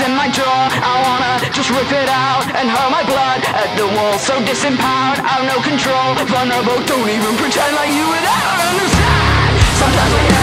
In my jaw, I wanna just rip it out and hurl my blood at the wall. So disempowered, I've no control. Vulnerable, don't even pretend like you would understand. Sometimes I.